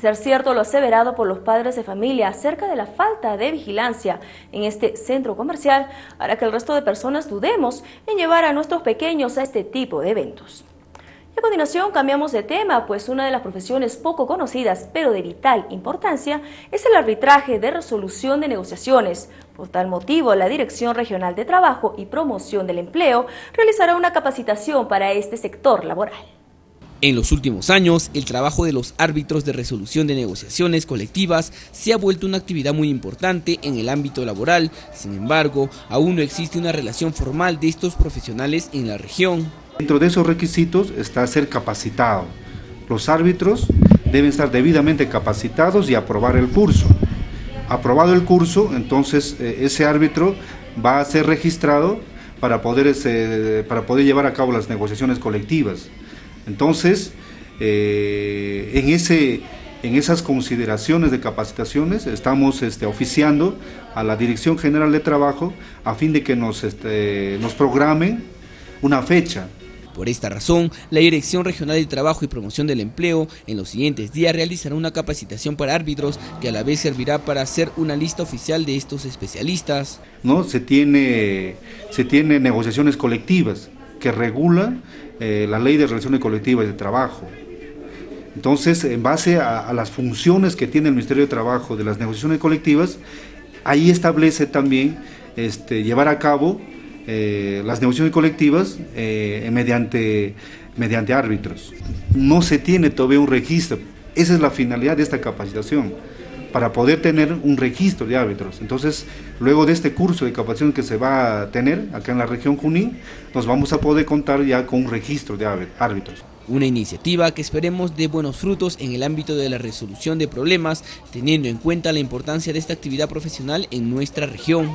Ser cierto lo aseverado por los padres de familia acerca de la falta de vigilancia en este centro comercial, hará que el resto de personas dudemos en llevar a nuestros pequeños a este tipo de eventos. a continuación cambiamos de tema, pues una de las profesiones poco conocidas, pero de vital importancia, es el arbitraje de resolución de negociaciones. Por tal motivo, la Dirección Regional de Trabajo y Promoción del Empleo realizará una capacitación para este sector laboral. En los últimos años, el trabajo de los árbitros de resolución de negociaciones colectivas se ha vuelto una actividad muy importante en el ámbito laboral. Sin embargo, aún no existe una relación formal de estos profesionales en la región. Dentro de esos requisitos está ser capacitado. Los árbitros deben estar debidamente capacitados y aprobar el curso. Aprobado el curso, entonces eh, ese árbitro va a ser registrado para poder, para poder llevar a cabo las negociaciones colectivas. Entonces, eh, en, ese, en esas consideraciones de capacitaciones estamos este, oficiando a la Dirección General de Trabajo a fin de que nos, este, nos programen una fecha por esta razón, la Dirección Regional de Trabajo y Promoción del Empleo en los siguientes días realizará una capacitación para árbitros que a la vez servirá para hacer una lista oficial de estos especialistas. ¿No? Se, tiene, se tiene negociaciones colectivas que regulan eh, la ley de relaciones colectivas de trabajo. Entonces, en base a, las funciones que tiene el Ministerio de Trabajo de las negociaciones colectivas, ahí establece también este, llevar a cabo eh, las negociaciones colectivas eh, mediante, mediante árbitros. No se tiene todavía un registro. Esa es la finalidad de esta capacitación para poder tener un registro de árbitros. Entonces, luego de este curso de capacitación que se va a tener acá en la región Junín, nos vamos a poder contar ya con un registro de árbitros. Una iniciativa que esperemos dé buenos frutos en el ámbito de la resolución de problemas, teniendo en cuenta la importancia de esta actividad profesional en nuestra región.